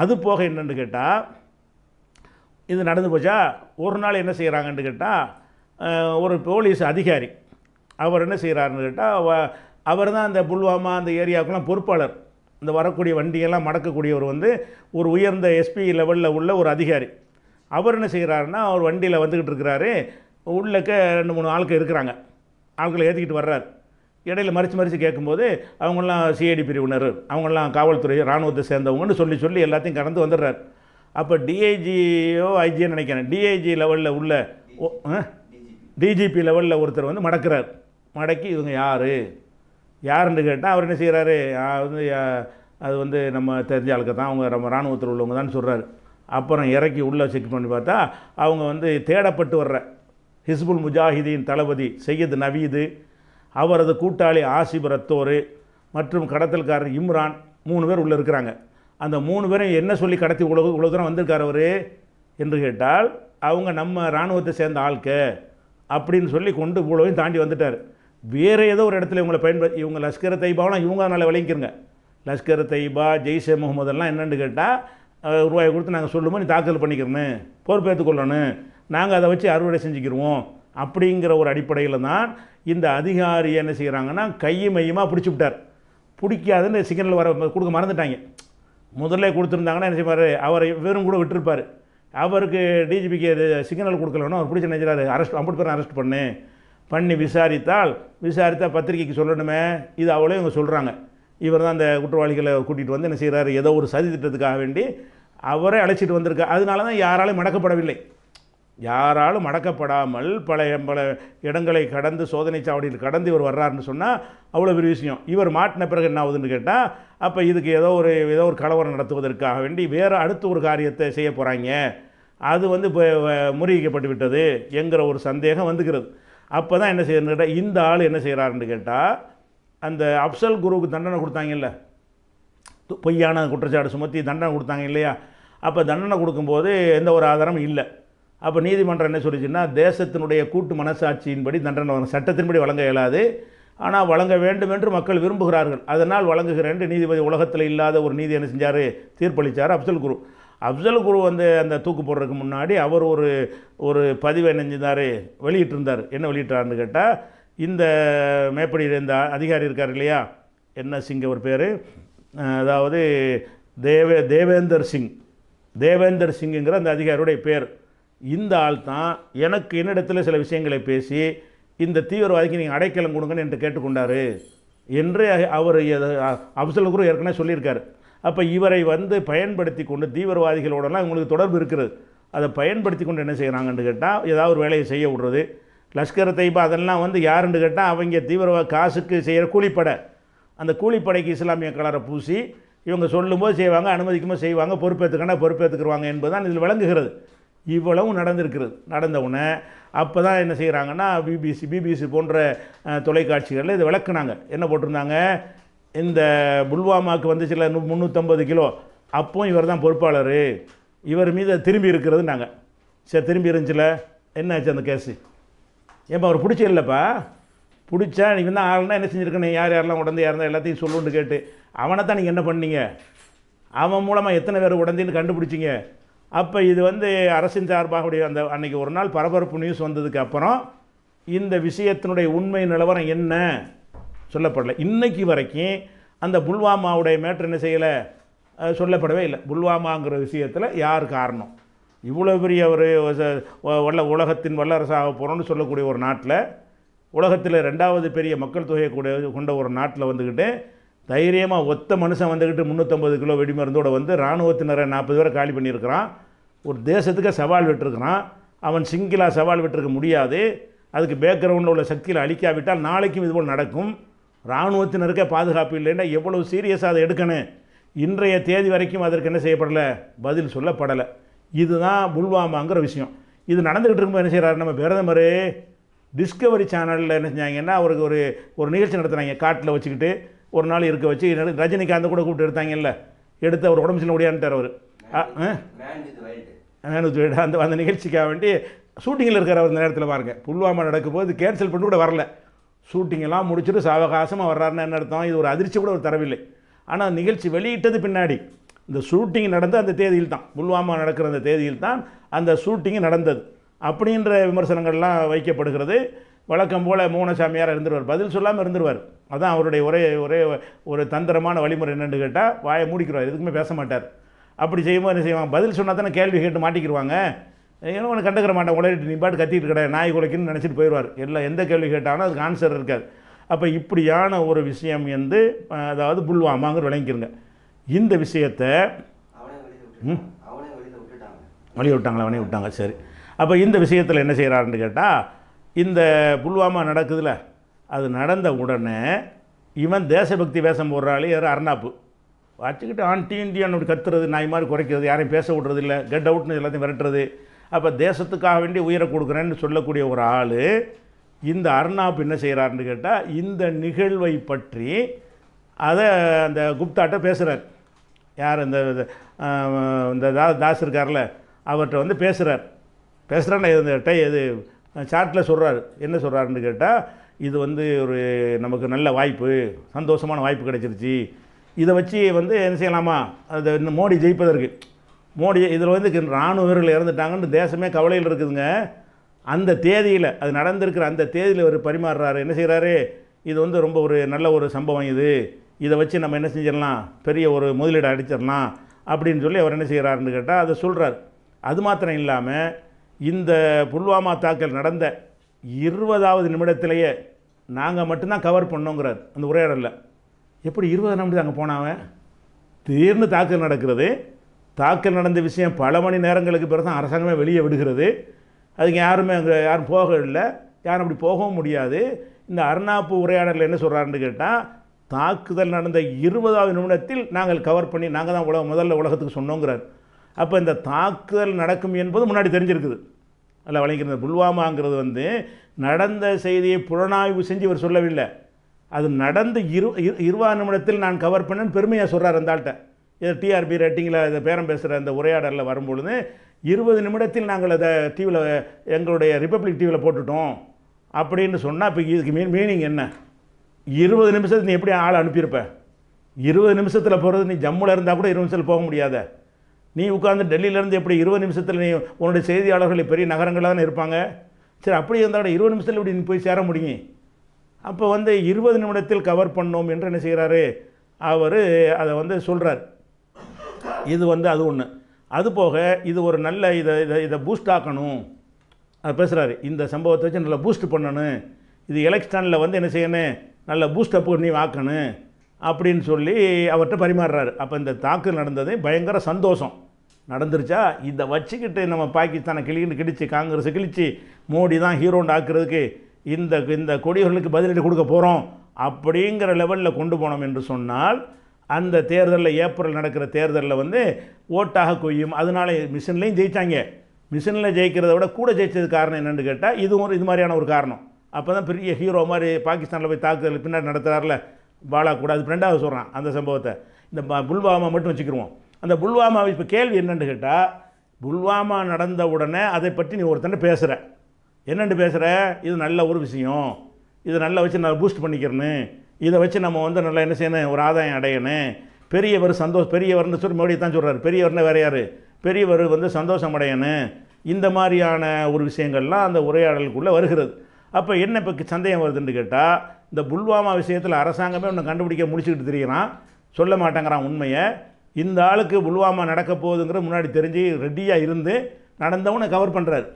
அது போக என்னன்னு கேட்டால் இது நடந்து போச்சா? ஒரு நாள் என்ன செய்கிறாங்கன்னு கேட்டால் ஒரு போலீஸ் அதிகாரி அவர் என்ன செய்கிறாருன்னு கேட்டால் அவர் தான் அந்த புல்வாமா அந்த ஏரியாவுக்கெல்லாம் பொறுப்பாளர். இந்த வரக்கூடிய வண்டியெல்லாம் மடக்கக்கூடியவர் வந்து ஒரு உயர்ந்த எஸ்பி லெவலில் உள்ள ஒரு அதிகாரி. அவர் என்ன செய்கிறாருன்னா அவர் வண்டியில் வந்துக்கிட்டு இருக்கிறாரு. உள்ளக்க ரெண்டு மூணு ஆட்கள் இருக்கிறாங்க. ஆட்களை ஏற்றிக்கிட்டு வர்றார். இடையில மறித்து மறித்து கேட்கும்போது அவங்களாம் சிஐடி பிரிவினர். அவங்களாம் காவல்துறை இராணுவத்தை சேர்ந்தவங்கன்னு சொல்லி சொல்லி எல்லாத்தையும் கடந்து வந்துடுறாரு. அப்போ டிஐஜியோ ஐஜின்னு நினைக்கிறேன். டிஐஜி லெவலில் உள்ள டிஜிபி லெவலில் ஒருத்தர் வந்து மடக்கிறார். மடக்கி இவங்க யார்? யாருன்னு கேட்டால் அவர் என்ன செய்கிறாரு வந்து அது வந்து நம்ம தெரிஞ்ச ஆளுக்கு தான். அவங்க நம்ம இராணுவத்தில் உள்ளவங்க தான் சொல்கிறாரு அப்புறம் இறக்கி உள்ளே செக் பண்ணி பார்த்தா அவங்க வந்து தேடப்பட்டு வர்ற ஹிஸ்புல் முஜாஹிதீன் தளபதி சையத் நவீது அவரது கூட்டாளி ஆசிப் ரத்தோர் மற்றும் கடத்தல்காரர் இம்ரான் மூணு பேர் உள்ளே இருக்கிறாங்க. அந்த மூணு பேரும் என்ன சொல்லி கடத்தி உலக இவ்வளோ தூரம் வந்திருக்கார் அவர்? என்று கேட்டால் அவங்க நம்ம இராணுவத்தை சேர்ந்த ஆட்க அப்படின்னு சொல்லி கொண்டு இவ்வளோவையும் தாண்டி வந்துட்டார். வேறு ஏதோ ஒரு இடத்துல இவங்களை பயன்படுத்தி இவங்க லஷ்கர் தைபாவெலாம் இவங்க அதனால் விளங்கிக்கிறங்க லஷ்கர் தைபா ஜெய்ஷே முகமதெல்லாம் என்னென்னு கேட்டால் ரூபாயை கொடுத்து நாங்கள் சொல்லும்போது நீ தாக்கல் பண்ணிக்கிறனு பொறுப்பேற்றுக்கொள்ளணும் நாங்கள் அதை வச்சு அறுவடை செஞ்சுக்கிடுவோம் அப்படிங்கிற ஒரு அடிப்படையில் தான் இந்த அதிகாரி என்ன செய்கிறாங்கன்னா கையும் மையமாக பிடிச்சி விட்டார். பிடிக்காதுன்னு சிக்னல் வர கொடுக்க மறந்துட்டாங்க. முதல்ல கொடுத்துருந்தாங்கன்னா என்ன செய்வார் அவரை வெறும் கூட விட்டுருப்பார். அவருக்கு டிஜிபிக்கு சிக்னல் கொடுக்கலன்னா அவர் பிடிச்ச நினைச்சாரு அரெஸ்ட் ஐம்பது பேர் அரெஸ்ட் பண்ணு பண்ணி விசாரித்தால் விசாரித்தா பத்திரிக்கைக்கு சொல்லணுமே இது அவளே இவங்க சொல்கிறாங்க இவர் தான் அந்த குற்றவாளிகளை கூட்டிகிட்டு வந்து என்ன செய்கிறாரு ஏதோ ஒரு சதி திட்டத்துக்காக வேண்டி அவரே அழைச்சிட்டு வந்திருக்கா. அதனால தான் யாராலும் மடக்கப்படவில்லை. யாராலும் மடக்கப்படாமல் பல பல இடங்களை கடந்து சோதனை சாவடியில் கடந்து இவர் வர்றாருன்னு சொன்னால் அவ்வளோ பெரிய விஷயம். இவர் மாட்டின பிறகு என்ன ஆகுதுன்னு கேட்டால் அப்போ இதுக்கு ஏதோ ஒரு ஏதோ ஒரு கலவரம் நடத்துவதற்காக வேண்டி வேறு அடுத்த ஒரு காரியத்தை செய்ய போகிறாங்க அது வந்து இப்போ முறிவிக்கப்பட்டு முறியடிக்கப்பட்டு விட்டது என்கிற ஒரு சந்தேகம் வந்துக்கிறது. அப்போ தான் என்ன செய்யணும்னு கேட்டால் இந்த ஆள் என்ன செய்கிறாருன்னு கேட்டால் அந்த அப்சல் குருவுக்கு தண்டனை கொடுத்தாங்கல்ல. பொய்யான குற்றச்சாட்டு சுமத்தி தண்டனை கொடுத்தாங்க இல்லையா? அப்போ தண்டனை கொடுக்கும்போது எந்த ஒரு ஆதாரமும் இல்லை. அப்போ நீதிமன்றம் என்ன சொல்லிச்சுன்னா தேசத்தினுடைய கூட்டு மனசாட்சியின்படி தண்டனை வழங்க- சட்டத்தின்படி வழங்க இயலாது. ஆனால் வழங்க வேண்டும் என்று மக்கள் விரும்புகிறார்கள். அதனால் வழங்குகிறேன் நீதிபதி உலகத்தில் இல்லாத ஒரு நீதி என்ன செஞ்சார்? தீர்ப்பளித்தார் அப்சல் குரு. அப்சல் குரு வந்து அந்த தூக்கு போடுறதுக்கு முன்னாடி அவர் ஒரு ஒரு பதிவை என்னஞ்சிருந்தார் வெளியிட்டிருந்தார். என்ன வெளியிட்டார்னு கேட்டால் இந்த மேப்படியில் இந்த அதிகாரி இருக்கார் இல்லையா? என்ன சிங் அவர் பேர்? அதாவது தேவே தேவேந்தர் சிங். தேவேந்தர் சிங்குங்கிற அந்த அதிகாரியுடைய பேர். இந்த ஆள் தான் எனக்கு என்னிடத்தில் சில விஷயங்களை பேசி இந்த தீவிரவாதிக்கு நீங்கள் அடைக்கலம் கொடுங்கன்னு என்று கேட்டுக்கொண்டார். என்று அவர் அப்சல் குரு ஏற்கனவே சொல்லியிருக்கார். அப்போ இவரை வந்து பயன்படுத்தி கொண்டு தீவிரவாதிகளோடலாம் இவங்களுக்கு தொடர்பு இருக்கிறது. அதை பயன்படுத்தி கொண்டு என்ன செய்கிறாங்கன்னு கேட்டால் ஏதாவது ஒரு வேலையை செய்ய விடுறது. லஷ்கர் தைபா அதெல்லாம் வந்து யாருன்னு கேட்டால் அவங்க தீவிரவாத காசுக்கு செய்கிற கூலிப்படை. அந்த கூலிப்படைக்கு இஸ்லாமிய கலரை பூசி இவங்க சொல்லும்போது செய்வாங்க அனுமதிக்கும்போது செய்வாங்க பொறுப்பேற்றுக்கனா பொறுப்பேற்றுக்குருவாங்க என்பதுதான் இதில் விளங்குகிறது. இவ்வளவும் நடந்திருக்கிறது. நடந்தவுடனே அப்போ தான் என்ன செய்கிறாங்கன்னா பிபிசி பிபிசி போன்ற தொலைக்காட்சிகளில் இதை விளக்குனாங்க. என்ன போட்டிருந்தாங்க? இந்த புல்வாமாவுக்கு வந்துச்சுல முந்நூற்றம்பது கிலோ அப்போ இவர் தான் பொறுப்பாளர். இவர் மீது திரும்பி இருக்கிறது நாங்கள் சரி திரும்பி இருந்துச்சுல என்ன ஆச்சு அந்த கேஸு ஏப்பா அவர் பிடிச்ச இல்லைப்பா? பிடிச்சா நீங்கள் தான் ஆளுனா என்ன செஞ்சுருக்கணும்? யார் யாரெல்லாம் உடந்து யாருந்தா எல்லாத்தையும் சொல்லுன்னு கேட்டு அவனை தான் நீங்கள் என்ன பண்ணீங்க? அவன் மூலமாக எத்தனை பேர் உடந்தின்னு கண்டுபிடிச்சிங்க? அப்போ இது வந்து அரசின் சார்பாக அந்த அன்னைக்கு ஒரு நாள் பரபரப்பு நியூஸ் வந்ததுக்கு அப்புறம் இந்த விஷயத்தினுடைய உண்மை நிலவரம் என்ன? சொல்லப்படலை. இன்றைக்கு வரைக்கும் அந்த புல்வாமாவுடைய மேட்ரு என்ன செய்யலை? சொல்லப்படவே இல்லை. புல்வாமாங்கிற விஷயத்தில் யார் காரணம்? இவ்வளோ பெரிய ஒரு வல்ல உலகத்தின் வல்லரசாக போகிறோம்னு சொல்லக்கூடிய ஒரு நாட்டில் உலகத்தில் ரெண்டாவது பெரிய மக்கள் தொகையை கூட கொண்ட ஒரு நாட்டில் வந்துக்கிட்டு தைரியமாக ஒத்த மனுஷன் வந்துக்கிட்டு முந்நூற்றம்பது கிலோ வெடிமருந்தோடு வந்து இராணுவத்தினரை நாற்பது பேரை காலி பண்ணியிருக்கிறான். ஒரு தேசத்துக்கு சவால் விட்டுருக்கிறான். அவன் சிங்கிளாக சவால் விட்டுருக்க முடியாது. அதுக்கு பேக்ரவுண்டில் உள்ள சக்தியில் அழிக்காவிட்டால் நாளைக்கும் இதுபோல் நடக்கும். இராணுவத்தினருக்கே பாதுகாப்பு இல்லைன்னா எவ்வளவு சீரியஸாக அதை எடுக்கணும்? இன்றைய தேதி வரைக்கும் அதற்கு என்ன செய்யப்படலை? பதில் சொல்லப்படலை. இதுதான் புல்வாமாங்கிற விஷயம். இது நடந்துக்கிட்டு இருக்கும்போது என்ன செய்கிறாரு நம்ம பிரதமர் டிஸ்கவரி சேனலில் என்ன செஞ்சாங்கன்னா அவருக்கு ஒரு ஒரு நிகழ்ச்சி நடத்துனாங்க. காட்டில் வச்சுக்கிட்டு ஒரு நாள் இருக்க வச்சு ரஜினிகாந்த் கூட கூப்பிட்டு எடுத்தாங்கல்ல? எடுத்து அவர் உடம்பு சில ஓடியான்ட்டார் அவர். மேனு அந்த அந்த நிகழ்ச்சிக்காக வேண்டி ஷூட்டிங்கில் இருக்கிற அந்த நேரத்தில் பாருங்க. புல்வாமா நடக்கும்போது கேன்சல் பண்ணி கூட வரல. ஷூட்டிங்கெல்லாம் முடிச்சுட்டு சாவகாசமாக வர்றாருன்னு என்ன அர்த்தம்? இது ஒரு அதிர்ச்சி கூட ஒரு தரவில்லை. ஆனால் நிகழ்ச்சி வெளியிட்டது பின்னாடி இந்த ஷூட்டிங் நடந்த அந்த தேதியில் தான் புல்வாமா நடக்கிற அந்த தேதியில் தான் அந்த ஷூட்டிங் நடந்தது. அப்படின்ற விமர்சனங்கள்லாம் வைக்கப்படுகிறது. வழக்கம் போல் மோகனசாமியார் இருந்துருவார். பதில் சொல்லாமல் இருந்துருவார். அதான் அவருடைய ஒரே ஒரே ஒரு தந்திரமான வழிமுறை என்னென்னு கேட்டால் வாயை மூடிக்கிறார் எதுக்குமே பேச மாட்டார். அப்படி செய்யும்போது என்ன செய்வாங்க? பதில் சொன்னால் தானே கேள்வி கேட்டு மாட்டிக்கிடுவாங்க ஏன்னா உனக்கு கண்டுக்கிற மாட்டேன். உடனே நீ பாட்டு கத்திட்டு கடை நாய் குலைக்குன்னு நினச்சிட்டு போயிடுவார். எல்லாம் எந்த கேள்வி கேட்டாலும் அதுக்கு ஆன்சர் இருக்காது. அப்போ இப்படியான ஒரு விஷயம் வந்து அதாவது புல்வாமாங்கிற விளங்கிக்கிறங்க இந்த விஷயத்தை வழி விட்டாங்களா? வழி விட்டாங்க. சரி. அப்போ இந்த விஷயத்தில் என்ன செய்கிறாருன்னு கேட்டால் இந்த புல்வாமா நடக்குதுல அது நடந்த உடனே இவன் தேசபக்தி வேஷம் போடுறாள் யார்? அர்னாப்பு வச்சுக்கிட்டு ஆன்டி இந்தியன் அப்படி கத்துறது நாய் மாதிரி குறைக்கிறது யாரையும் பேச விட்றது இல்லை. கெட் அவுட்னு எல்லாத்தையும் விரட்டுறது. அப்போ தேசத்துக்காக வேண்டி உயிரை கொடுக்குறேன்னு சொல்லக்கூடிய ஒரு ஆள் இந்த அர்னாப் என்ன செய்கிறாருன்னு கேட்டால் இந்த நிகழ்வை பற்றி அதை அந்த குப்தாட்ட பேசுகிறார் யார் இந்த இந்த தா தாஸ் இருக்கார்ல அவர்கிட்ட வந்து பேசுகிறார் பேசுகிறேன்னு இந்த டை இது சாட்டில் சொல்கிறாரு என்ன சொல்கிறாருன்னு கேட்டால் இது வந்து ஒரு நமக்கு நல்ல வாய்ப்பு சந்தோஷமான வாய்ப்பு கிடைச்சிருச்சு. இதை வச்சு வந்து என்ன செய்யலாமா? அது இன்னும் மோடி ஜெயிப்பதற்கு. மோடி இதில் வந்து இராணுவ வீரர்கள் இறந்துட்டாங்கன்னு தேசமே கவலையில் இருக்குதுங்க. அந்த தேதியில் அது நடந்திருக்கிற அந்த தேதியில் அவர் பரிமாறுறாரு. என்ன செய்கிறாரு இது வந்து ரொம்ப ஒரு நல்ல ஒரு சம்பவம் இது. இதை வச்சு நம்ம என்ன செஞ்சிடலாம்? பெரிய ஒரு முதலீடு அடிச்சிடலாம் அப்படின்னு சொல்லி அவர் என்ன செய்கிறாருன்னு கேட்டால் அதை சொல்கிறார் அது மாத்திரம் இல்லாமல் இந்த புல்வாமா தாக்கல் நடந்த இருபதாவது நிமிடத்திலேயே நாங்கள் மட்டும்தான் கவர் பண்ணோங்கிறார். அந்த உரையாடலில். எப்படி இருபது நிமிடம் அங்கே போனாவன் திடீர்னு தாக்கல் நடக்கிறது. தாக்கல் நடந்த விஷயம் பல மணி நேரங்களுக்கு பிறகு தான் அரசாங்கமே வெளியே விடுகிறது. அதுக்கு யாருமே அங்கே யாரும் போக இல்லை. யாரும் அப்படி போகவும் முடியாது. இந்த அர்ணாப்பு உரையாடலில் என்ன சொல்கிறாருன்னு கேட்டால் தாக்குதல் நடந்த இருபதாவது நிமிடத்தில் நாங்கள் கவர் பண்ணி நாங்கள் தான் உலக முதல்ல உலகத்துக்கு சொன்னோங்கிறார். அப்போ இந்த தாக்குதல் நடக்கும் என்பது முன்னாடி தெரிஞ்சிருக்குது. அல்ல வழங்கியிருந்த புல்வாமாங்கிறது வந்து நடந்த செய்தியை புலனாய்வு செஞ்சு இவர் சொல்லவில்லை. அது நடந்து இரு இரு- இருபது நிமிடத்தில் நான் கவர் பண்ணேன்னு பெருமையாக சொல்கிறார் அந்த ஆள்கிட்ட. இது டிஆர்பி ரேட்டிங்கில் இதை பேரம் பேசுகிற அந்த உரையாடலில் வரும்பொழுது இருபது நிமிடத்தில் நாங்கள் அதை டிவியில் எங்களுடைய ரிப்பப்ளிக் டிவியில் போட்டுட்டோம். அப்படின்னு சொன்னால் இப்போ இதுக்கு மீன் மீனிங் என்ன? இருபது நிமிஷத்துக்கு நீ எப்படி ஆள் அனுப்பியிருப்ப? இருபது நிமிஷத்தில் போகிறது நீ ஜம்முவில் இருந்தால் கூட இருபது நிமிஷத்தில் போக முடியாத. நீ உட்காந்து டெல்லியிலேருந்து எப்படி இருபது நிமிஷத்தில் நீ உன்னுடைய செய்தியாளர்கள் பெரிய நகரங்களில் தானே இருப்பாங்க? சரி அப்படி இருந்தால் இருபது நிமிஷத்தில் இப்படி நீ போய் சேர முடியும்? அப்போ வந்து இருபது நிமிடத்தில் கவர் பண்ணோம் என்று என்ன செய்கிறாரு அவர் அதை வந்து சொல்கிறார் இது வந்து அது ஒன்று அது போக இது ஒரு நல்ல இதை இதை இதை பூஸ்ட் ஆக்கணும். அது பேசுகிறாரு இந்த சம்பவத்தை வச்சு நல்லா பூஸ்ட் பண்ணணும். இது எலெக்ஷனில் வந்து என்ன செய்யணும்? நல்ல பூஸ்ட் அப் பண்ணி ஆக்கணும் அப்படின்னு சொல்லி அவர்கிட்ட பரிமாறுறாரு. அப்போ இந்த தாக்குதல் நடந்தது பயங்கர சந்தோஷம். நடந்துருச்சா? இதை வச்சுக்கிட்டு நம்ம பாகிஸ்தானை கிளின்னு கிழிச்சு காங்கிரஸ் கிழிச்சு மோடி தான் ஹீரோன்னு ஆக்குறதுக்கு இந்த இந்த கொடியவர்களுக்கு பதிலடி கொடுக்க போகிறோம் அப்படிங்கிற லெவலில் கொண்டு போனோம் என்று சொன்னால் அந்த தேர்தலில் ஏப்ரல் நடக்கிற தேர்தலில் வந்து ஓட்டாக கொய்யும். அதனால மிஷின்லேயும் ஜெயித்தாங்க மிஷினில் ஜெயிக்கிறத விட கூட ஜெயிச்சது காரணம் என்னென்னு கேட்டால் இதுவும் ஒரு இது மாதிரியான ஒரு காரணம். அப்போ தான் பெரிய ஹீரோ மாதிரி பாகிஸ்தானில் போய் தாக்குதல் பின்னாடி நடத்துகிறார்ல பாலா கூட. அது ரெண்டாவது சொல்கிறான் அந்த சம்பவத்தை. இந்த ப- புல்வாமா மட்டும் வச்சுக்கிருவோம். அந்த புல்வாமா இப்போ கேள்வி என்னென்னு கேட்டால் புல்வாமா நடந்த உடனே அதை பற்றி நீ ஒருத்தன்ட்ட பேசுகிற என்னென்னு பேசுகிற இது நல்ல ஒரு விஷயம். இதை நல்லா வச்சு நான் பூஸ்ட் பண்ணிக்கிறேன்னு. இதை வச்சு நம்ம வந்து நல்லா என்ன செய்யணும் ஒரு ஆதாயம் அடையணும். பெரியவர் சந்தோஷ் பெரியவர்னு சொல்லி மறுபடியும் தான் சொல்கிறார் பெரியவர்னு வேற யார்? பெரியவர் வந்து சந்தோஷம் அடையணும். இந்த மாதிரியான ஒரு விஷயங்கள்லாம் அந்த உரையாடலுக்குள்ளே வருகிறது. அப்போ என்ன இப்போ சந்தேகம் வருதுன்னு கேட்டால் இந்த புல்வாமா விஷயத்தில் அரசாங்கமே ஒன்று கண்டுபிடிக்க முடிச்சுக்கிட்டு தெரிகிறான் சொல்ல மாட்டேங்கிறான் உண்மையை. இந்த ஆளுக்கு புல்வாமா நடக்க போகுதுங்கிற முன்னாடி தெரிஞ்சு ரெடியாக இருந்து நடந்தவனை கவர் பண்ணுறாரு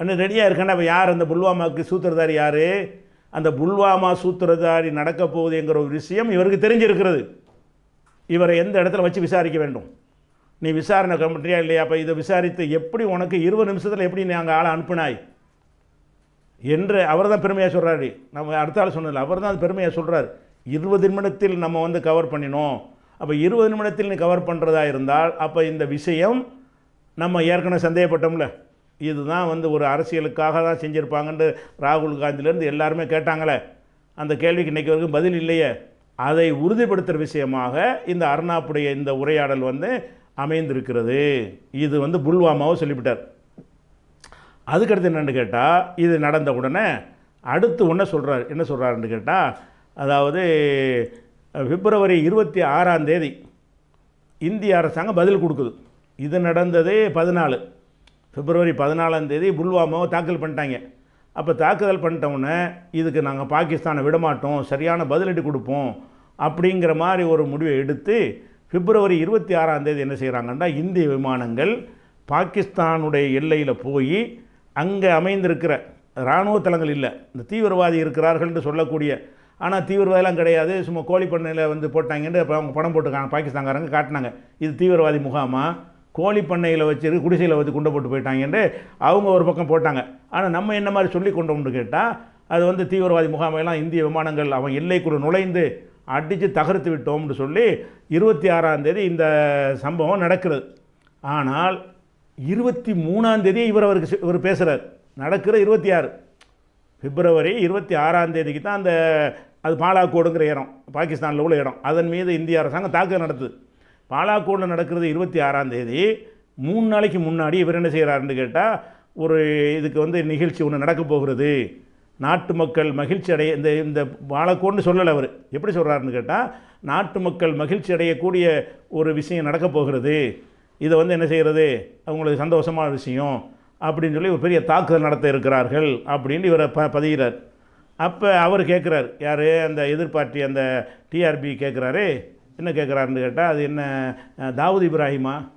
அண்ணன் ரெடியாக இருக்கேன்னா இப்போ யார் அந்த புல்வாமாவுக்கு சூத்திரதாரி யார்? அந்த புல்வாமா சூத்திரதாரி நடக்கப் போகுது என்கிற ஒரு விஷயம் இவருக்கு தெரிஞ்சிருக்கிறது. இவரை எந்த இடத்துல வச்சு விசாரிக்க வேண்டும்? நீ விசாரணை கம்பெனியா இல்லையா? அப்போ இதை விசாரித்து எப்படி உனக்கு இருபது நிமிஷத்தில் எப்படி நீ அங்கே ஆளை அனுப்பினாய்? என்று அவர் தான் பெருமையாக சொல்கிறாரு நம்ம அடுத்த ஆள் சொன்னதில்ல அவர் தான் பெருமையாக சொல்கிறார் இருபது நிமிடத்தில் நம்ம வந்து கவர் பண்ணினோம். அப்போ இருபது நிமிடத்தில் நீ கவர் பண்ணுறதா இருந்தால் அப்போ இந்த விஷயம் நம்ம ஏற்கனவே சந்தேகப்பட்டோம்ல. இதுதான் வந்து ஒரு அரசியலுக்காக தான் செஞ்சுருப்பாங்கன்னு ராகுல் காந்திலேருந்து எல்லாருமே கேட்டாங்களே. அந்த கேள்விக்கு இன்றைக்கி வரைக்கும் பதில் இல்லையே. அதை உறுதிப்படுத்துகிற விஷயமாக இந்த அருணாப்புடைய இந்த உரையாடல் வந்து அமைந்திருக்கிறது. இது வந்து புல்வாமாவும் சொல்லிவிட்டார். அதுக்கடுத்து என்னென்னு கேட்டால் இது நடந்த உடனே அடுத்து ஒன்று சொல்கிறார் என்ன சொல்கிறாருன்னு கேட்டால் அதாவது பிப்ரவரி இருபத்தி ஆறாம் தேதி இந்திய அரசாங்கம் பதில் கொடுக்குது. இது நடந்ததே பதினாலு. பிப்ரவரி பதினாலாம் தேதி புல்வாமாவை தாக்கல் பண்ணிட்டாங்க. அப்போ தாக்குதல் பண்ணிட்டவுடனே இதுக்கு நாங்கள் பாகிஸ்தானை விடமாட்டோம் சரியான பதிலடி கொடுப்போம் அப்படிங்கிற மாதிரி ஒரு முடிவை எடுத்து பிப்ரவரி இருபத்தி ஆறாம் தேதி என்ன செய்கிறாங்கன்னா இந்திய விமானங்கள் பாகிஸ்தானுடைய எல்லையில் போய் அங்கே அமைந்திருக்கிற இராணுவ தளங்கள் இல்லை. இந்த தீவிரவாதி இருக்கிறார்கள் என்று சொல்லக்கூடிய ஆனால் தீவிரவாதிலாம் கிடையாது சும்மா கோழி பண்ணையில் வந்து போட்டாங்கன்னு அப்போ அவங்க படம் போட்டுக்காங்க பாகிஸ்தான்காரங்க காட்டினாங்க. இது தீவிரவாதி முகாமா? கோழி பண்ணையில் வச்சு குடிசையில் வச்சு குண்டை போட்டு போயிட்டாங்கன்னு அவங்க ஒரு பக்கம் போட்டாங்க. ஆனால் நம்ம என்ன மாதிரி சொல்லி கொண்டோம்னு கேட்டால் அது வந்து தீவிரவாதி முகாமையெல்லாம் இந்திய விமானங்கள் அவன் எல்லைக்குள்ள நுழைந்து அடித்து தகர்த்து விட்டோம்னு சொல்லி இருபத்தி ஆறாம் தேதி இந்த சம்பவம் நடக்கிறது. ஆனால் இருபத்தி மூணாம் தேதி இவர் அவருக்கு இவர் பேசுகிறார் நடக்கிற இருபத்தி ஆறு பிப்ரவரி இருபத்தி ஆறாம் தேதிக்கு தான் அந்த அது பாலாக்கோடுங்கிற இடம் பாகிஸ்தானில் உள்ள இடம். அதன் மீது இந்திய அரசாங்கம் தாக்குதல் நடத்துது. பாலாக்கோடில் நடக்கிறது இருபத்தி ஆறாம் தேதி. மூணு நாளைக்கு முன்னாடி இவர் என்ன செய்கிறாருன்னு கேட்டால் ஒரு இதுக்கு வந்து நிகழ்ச்சி ஒன்று நடக்க போகிறது. நாட்டு மக்கள் மகிழ்ச்சி அடைய இந்த இந்த பாலக்கோடுன்னு சொல்லலை அவர். எப்படி சொல்கிறாருன்னு கேட்டால் நாட்டு மக்கள் மகிழ்ச்சி அடையக்கூடிய ஒரு விஷயம் நடக்க போகிறது. இதை வந்து என்ன செய்கிறது அவங்களுக்கு சந்தோஷமான விஷயம் அப்படின்னு சொல்லி ஒரு பெரிய தாக்குதல் நடத்த இருக்கிறார்கள் அப்படின்னு இவரை ப பதிகிறார். அப்போ அவர் கேட்குறாரு யார்? அந்த எதிர்பார்ட்டி அந்த டிஆர்பி கேட்குறாரு என்ன கேட்குறாருன்னு கேட்டால் அது என்ன தாவூத் இப்ராஹிமா?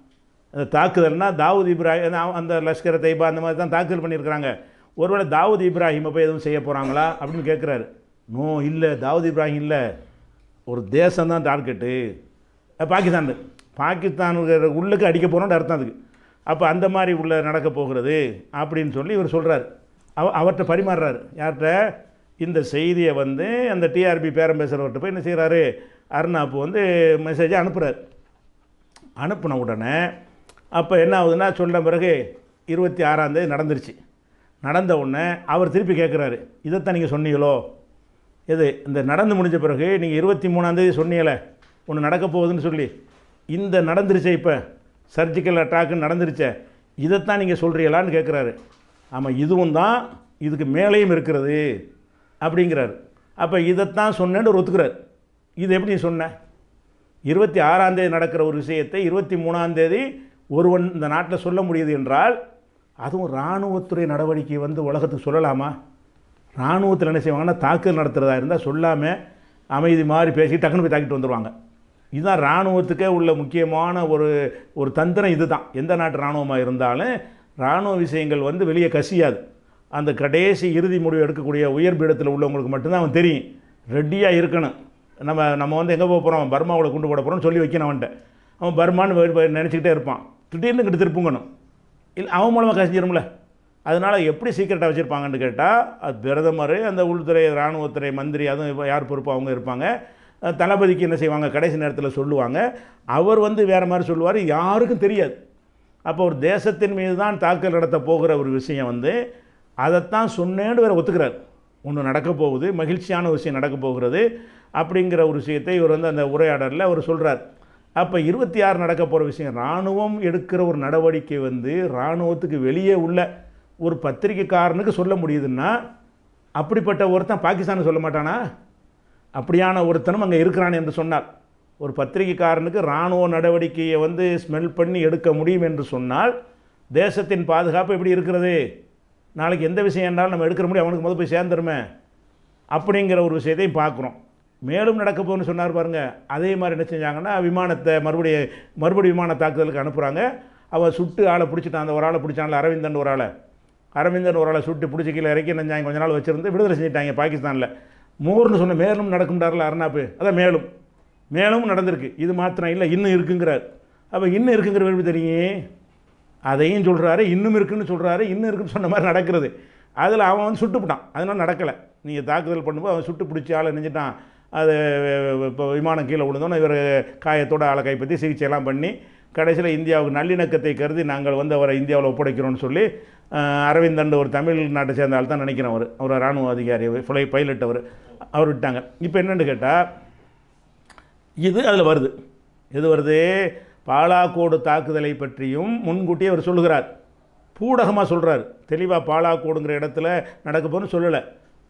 அந்த தாக்குதல்னால் தாவூத் இப்ராஹிம் அந்த- லஷ்கர லஷ்கர் தைபா அந்த மாதிரி தான் தாக்குதல் பண்ணியிருக்கிறாங்க. ஒருவேளை தாவூத் இப்ராஹிமை போய் எதுவும் செய்ய போகிறாங்களா அப்படின்னு கேட்குறாரு நோ இல்லை தாவூத் இப்ராஹிம் இல்லை. ஒரு தேசம்தான் டார்கெட்டு பாகிஸ்தான் பாகிஸ்தான் உள்ளுக்கு அடிக்க போகிறோம்னு அர்த்தம் அதுக்கு. அப்போ அந்த மாதிரி உள்ள நடக்க போகிறது அப்படின்னு சொல்லி இவர் சொல்கிறார் அவ அவர்கிட்ட பரிமாறுறாரு. யார்கிட்ட? இந்த செய்தியை வந்து அந்த டிஆர்பி பேரம் பேசுகிறவர்கிட்ட போய் என்ன செய்கிறாரு அருணாப்பு வந்து மெசேஜை அனுப்புகிறார் அனுப்பின உடனே அப்போ என்ன ஆகுதுன்னா சொன்ன பிறகு இருபத்தி ஆறாந்தேதி நடந்துருச்சு. நடந்த உடனே அவர் திருப்பி கேட்குறாரு இதைத்தான் நீங்கள் சொன்னீங்களோ? எது இந்த நடந்து முடிஞ்ச பிறகு நீங்கள் இருபத்தி மூணாந்தேதி சொன்னீங்களே ஒன்று நடக்க போகுதுன்னு சொல்லி. இந்த நடந்துருச்சே இப்போ சர்ஜிக்கல் அட்டாக்கு நடந்துருச்சே இதைத்தான் நீங்கள் சொல்கிறீங்களான்னு கேட்குறாரு ஆமாம் இதுவும் தான் இதுக்கு மேலேயும் இருக்கிறது அப்படிங்கிறாரு. அப்போ இதைத்தான் சொன்னேன்னு ஒரு ஒத்துக்கிறார். இது எப்படி சொன்னேன் சொன்ன? இருபத்தி ஆறாந்தேதி நடக்கிற ஒரு விஷயத்தை இருபத்தி மூணாந்தேதி ஒருவன் இந்த நாட்டில் சொல்ல முடியுது என்றால் அதுவும் இராணுவத்துறை நடவடிக்கை வந்து உலகத்துக்கு சொல்லலாமா? இராணுவத்தில் என்ன செய்வாங்கன்னா தாக்குதல் நடத்துகிறதா இருந்தால் சொல்லாமல் அமைதி மாதிரி பேசி டக்குன்னு போய் தாக்கிட்டு வந்துடுவாங்க இதுதான் இராணுவத்துக்கே உள்ள முக்கியமான ஒரு ஒரு தந்திரம் இதுதான். எந்த நாட்டு இராணுவமாக இருந்தாலும் இராணுவ விஷயங்கள் வந்து வெளியே கசியாது. அந்த கடைசி இறுதி முடிவு எடுக்கக்கூடிய உயர் பீடத்தில் உள்ளவங்களுக்கு மட்டும்தான் அவன் தெரியும். ரெடியாக இருக்கணும். நம்ம நம்ம வந்து எங்கே போக போகிறோம் பர்மாவில் கொண்டு போட போகிறோம்னு சொல்லி வைக்கணும் அவன்கிட்ட. அவன் பர்மான்னு நினச்சிக்கிட்டே இருப்பான். திடீர்னு கிட்ட திருப்புங்கணும் இல்லை அவன் மூலமாக கசிஞ்சிரும்ல அதனால் எப்படி சீக்கிரட்டாக வச்சுருப்பாங்கன்னு கேட்டால் அது பிரதமர் அந்த உள்துறை இராணுவத்துறை மந்திரி அதுவும் யார் பொறுப்பு அவங்க இருப்பாங்க. தளபதிக்கு என்ன செய்வாங்க? கடைசி நேரத்தில் சொல்லுவாங்க. அவர் வந்து வேறு மாதிரி சொல்லுவார். யாருக்கும் தெரியாது. அப்போ ஒரு தேசத்தின் மீது தான் தாக்கல் நடத்த போகிற ஒரு விஷயம் வந்து அதைத்தான் சொன்னேன்னு வேறு ஒத்துக்கிறார். ஒன்று நடக்க போகுது மகிழ்ச்சியான விஷயம் நடக்க போகிறது அப்படிங்கிற ஒரு விஷயத்தை இவர் வந்து அந்த உரையாடலில் அவர் சொல்கிறார் அப்போ இருபத்தி ஆறு நடக்க போகிற விஷயம் இராணுவம் எடுக்கிற ஒரு நடவடிக்கை வந்து இராணுவத்துக்கு வெளியே உள்ள ஒரு பத்திரிக்கைக்காரனுக்கு சொல்ல முடியுதுன்னா அப்படிப்பட்ட ஒருத்தன் பாகிஸ்தானை சொல்ல மாட்டானா? அப்படியான ஒருத்தனும் அங்கே இருக்கிறான் என்று சொன்னார் ஒரு பத்திரிகைக்காரனுக்கு இராணுவ நடவடிக்கையை வந்து ஸ்மெல் பண்ணி எடுக்க முடியும் என்று சொன்னால் தேசத்தின் பாதுகாப்பு எப்படி இருக்கிறது? நாளைக்கு எந்த விஷயம் என்றாலும் நம்ம எடுக்கிற முடியும் அவனுக்கு முதல் போய் சேர்ந்துருமே. அப்படிங்கிற ஒரு விஷயத்தையும் பார்க்குறோம். மேலும் நடக்க போகுதுன்னு சொன்னார் பாருங்கள் அதே மாதிரி என்ன செஞ்சாங்கன்னா விமானத்தை மறுபடியும் மறுபடியும் விமான தாக்குதலுக்கு அனுப்புகிறாங்க அவள் சுட்டு ஆளை பிடிச்சிட்டான். அந்த ஒரு ஆளை பிடிச்சான்ல அரவிந்தன் ஒரு ஆளை. அரவிந்தன் ஒரு ஆளை சுட்டு பிடிச்சி கீழே இறக்கி நெஞ்சாங்க கொஞ்ச நாள் வச்சுருந்து விடுதலை செஞ்சிட்டாங்க பாகிஸ்தானில். மோர்னு சொன்ன மேலும் நடக்கும்டாரில் அருணாப்பு அதான் மேலும். மேலும் நடந்திருக்கு. இது மாத்திரம் இல்லை இன்னும் இருக்குங்கிறார். அப்போ இன்னும் இருக்குங்கிற விரும்பி தெரியும்? அதையும் சொல்கிறாரு இன்னும் இருக்குன்னு சொல்கிறாரு இன்னும் இருக்குன்னு சொன்ன மாதிரி நடக்கிறது. அதில் அவன் வந்து சுட்டுப்பிட்டான் அதனால் நடக்கலை. நீங்கள் தாக்குதல் பண்ணும்போது அவன் சுட்டு பிடிச்சி ஆளை நெஞ்சிட்டான். அது இப்போ விமானம் கீழே விழுந்தோன்னே இவர் காயத்தோட ஆளை கைப்பற்றி சிகிச்சையெல்லாம் பண்ணி கடைசியில் இந்தியாவுக்கு நல்லிணக்கத்தை கருதி நாங்கள் வந்து அவரை இந்தியாவில் ஒப்படைக்கிறோம்னு சொல்லி அரவிந்தன் ஒரு தமிழ்நாட்டை சேர்ந்த ஆள் தான் நினைக்கிறேன் அவர். அவர் இராணுவ அதிகாரி ஃப்ளை பைலட் அவர். அவர் விட்டாங்க. இப்போ என்னென்னு கேட்டால் இது அதில் வருது. எது வருது? பாலாக்கோடு தாக்குதலை பற்றியும் முன்கூட்டியே அவர் சொல்லுகிறார். பூடகமாக சொல்கிறார் தெளிவாக பாலாக்கோடுங்கிற இடத்துல நடக்க போகிறோன்னு சொல்லலை.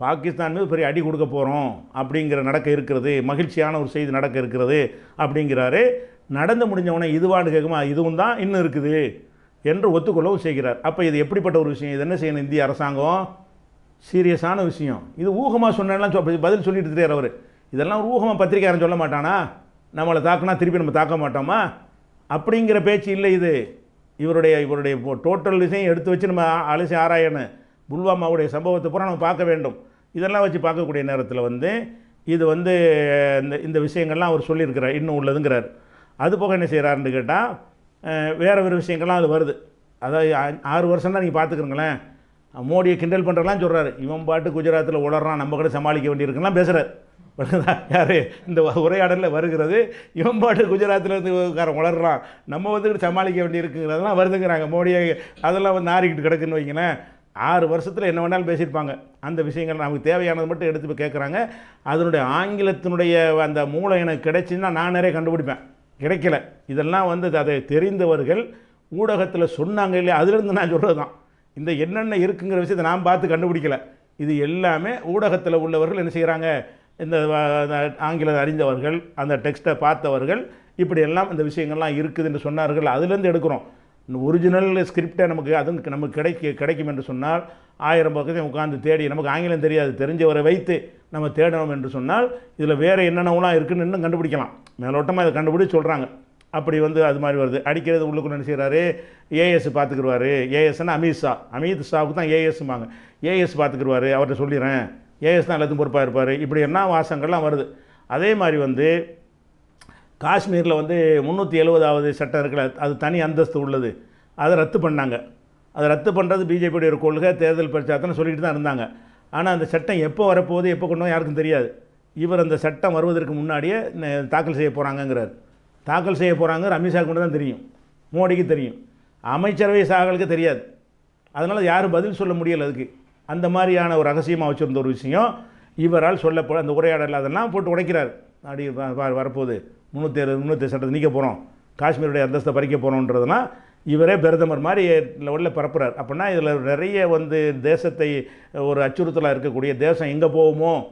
பாகிஸ்தான் மீது பெரிய அடி கொடுக்க போகிறோம் அப்படிங்கிற நடக்க இருக்கிறது மகிழ்ச்சியான ஒரு செய்தி நடக்க இருக்கிறது அப்படிங்கிறாரு. நடந்து முடிஞ்சவொடனே இதுவான்னு கேட்குமா இதுவும் தான் இன்னும் இருக்குது என்று ஒத்துக்கொள்ளவும் செய்கிறார். அப்போ இது எப்படிப்பட்ட ஒரு விஷயம்? இது என்ன செய்யணும் இந்திய அரசாங்கம்? சீரியஸான விஷயம். இது ஊகமாக சொன்னேன்லாம் பதில் சொல்லிட்டு இருக்கார் அவர். இதெல்லாம் ஒரு ஊகமாக பத்திரிக்கையாரன் சொல்ல மாட்டானா? நம்மளை தாக்குனா திருப்பி நம்ம தாக்க மாட்டோமா? அப்படிங்கிற பேச்சு இல்லை இது. இவருடைய இவருடைய டோட்டல் விஷயம் எடுத்து வச்சு நம்ம அலசி ஆராயணும் புல்வாமாவுடைய சம்பவத்தை பூரா நம்ம பார்க்க வேண்டும். இதெல்லாம் வச்சு பார்க்கக்கூடிய நேரத்தில் வந்து இது வந்து இந்த இந்த விஷயங்கள்லாம் அவர் சொல்லியிருக்கிறார் இன்னும் உள்ளதுங்கிறார். அது போக என்ன செய்கிறாருன்னு கேட்டால் வேறு வேறு விஷயங்கள்லாம் அது வருது. அதாவது ஆறு வருஷம் தான் நீங்கள் பார்த்துக்கிறங்களேன். மோடியை கிண்டல் பண்ணுறலாம் சொல்கிறாரு இவன் பாட்டு குஜராத்தில் உளறான் நம்ம கூட சமாளிக்க வேண்டியிருக்குலாம் பேசுகிறார் யார் இந்த உரையாடலில் வருகிறது. இவன் பாட்டு குஜராத்தில் இருந்து காரன் நம்ம வந்துக்கிட்டு சமாளிக்க வேண்டியிருக்குங்கிறதெல்லாம் வருதுங்கிறாங்க மோடியை. அதெல்லாம் வந்து நாரிக்கிட்டு கிடக்குன்னு வைங்களேன். ஆறு வருஷத்தில் என்ன வேணாலும் பேசியிருப்பாங்க. அந்த விஷயங்கள் நமக்கு தேவையானது மட்டும் எடுத்து போய் கேட்குறாங்க அதனுடைய ஆங்கிலத்தினுடைய அந்த மூளை எனக்கு கிடைச்சின்னா நான் நிறைய கண்டுபிடிப்பேன். கிடைக்கல. இதெல்லாம் வந்து அதை தெரிந்தவர்கள் ஊடகத்தில் சொன்னாங்க இல்லையா? அதுலேருந்து நான் சொல்கிறது தான் இந்த என்னென்ன இருக்குங்கிற விஷயத்தை நான் பார்த்து கண்டுபிடிக்கல. இது எல்லாமே ஊடகத்தில் உள்ளவர்கள் என்ன செய்கிறாங்க இந்த ஆங்கிலம் அறிந்தவர்கள் அந்த டெக்ஸ்ட்டை பார்த்தவர்கள் இப்படியெல்லாம் இந்த விஷயங்கள்லாம் இருக்குது என்று சொன்னார்கள். அதுலேருந்து எடுக்கிறோம். ஒரிஜினல் ஸ்கிரிப்டை நமக்கு அது நமக்கு கிடைக்க கிடைக்கும் என்று சொன்னால் ஆயிரம் பக்கத்தையும் உட்காந்து தேடி நமக்கு ஆங்கிலம் தெரியாது தெரிஞ்சவரை வைத்து நம்ம தேடணும் என்று சொன்னால் இதில் வேறு என்னென்னலாம் இருக்குதுன்னு இன்னும் கண்டுபிடிக்கலாம். மேலோட்டமாக இதை கண்டுபிடிச்சி சொல்கிறாங்க அப்படி வந்து அது மாதிரி வருது. அடிக்கிறது உள்ளுக்குள்ள என்ன செய்கிறாரு ஏஎஸ் பார்த்துக்குருவாரு. ஏஎஸ்னா அமித் ஷா. அமித் ஷாவுக்கு தான் ஏஎஸ்மாங்க ஏஎஸ் பார்த்துக்குருவாரு. அவர்கிட்ட சொல்லிடுறேன். ஏஎஸ் தான் எல்லாத்துக்கும் பொறுப்பாக இருப்பார். இப்படி என்ன வாசங்கள்லாம் வருது. அதே மாதிரி வந்து காஷ்மீரில் வந்து முந்நூற்றி எழுபதாவது சட்டம் இருக்குல்ல அது தனி அந்தஸ்து உள்ளது. அதை ரத்து பண்ணாங்க. அதை ரத்து பண்ணுறது பிஜேபியுடைய ஒரு கொள்கை தேர்தல் பிரச்சாரத்தில் சொல்லிட்டு தான் இருந்தாங்க. ஆனால் அந்த சட்டம் எப்போ வரப்போகுது எப்போ கொண்டு யாருக்கும் தெரியாது. இவர் அந்த சட்டம் வருவதற்கு முன்னாடியே தாக்கல் செய்ய போகிறாங்கங்கிறார் தாக்கல் செய்ய போகிறாங்க அமித்ஷாக்கு மட்டும் தான் தெரியும். மோடிக்கு தெரியும். அமைச்சரவை சாகலுக்கு தெரியாது. அதனால் யாரும் பதில் சொல்ல முடியல அதுக்கு. அந்த மாதிரியான ஒரு ரகசியமாக வச்சுருந்த ஒரு விஷயம். இவரால் சொல்லப்போ அந்த உரையாடல் அதெல்லாம் போட்டு உடைக்கிறார். அப்படி வ- வரப்போகுது. முந்நூற்றி அறுபது முந்நூற்றி சட்டத்தை நீக்க போகிறோம் காஷ்மீருடைய அந்தஸ்தை பறிக்க போகிறோன்றதுலாம் இவரே பிரதமர் மாதிரி உள்ள பரப்புறார். அப்படின்னா இதில் நிறைய வந்து தேசத்தை ஒரு அச்சுறுத்தலாக இருக்கக்கூடிய தேசம் எங்கே போகுமோ?